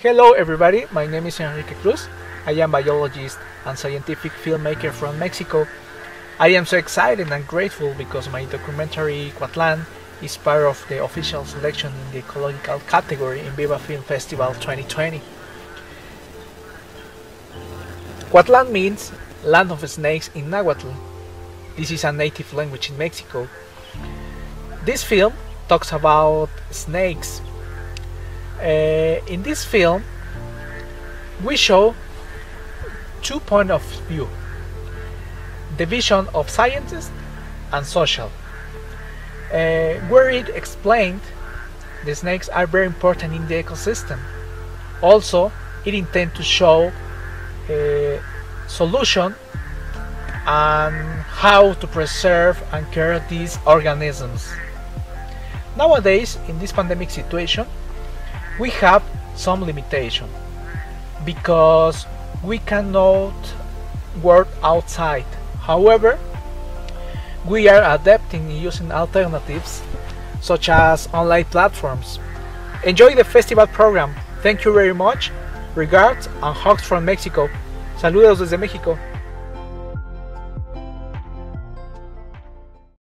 Hello everybody, my name is Enrique Cruz. I am a biologist and scientific filmmaker from Mexico. I am so excited and grateful because my documentary Coatlan is part of the official selection in the ecological category in Viva Film Festival 2020. Coatlan means land of snakes in Nahuatl. This is a native language in Mexico. This film talks about snakes. Uh, in this film, we show two points of view the vision of scientists and social. Uh, where it explained the snakes are very important in the ecosystem. Also, it intends to show a solution and how to preserve and care these organisms. Nowadays, in this pandemic situation, we have some limitation because we cannot work outside. However, we are adapting using alternatives such as online platforms. Enjoy the festival program. Thank you very much. Regards and hugs from Mexico. Saludos desde México.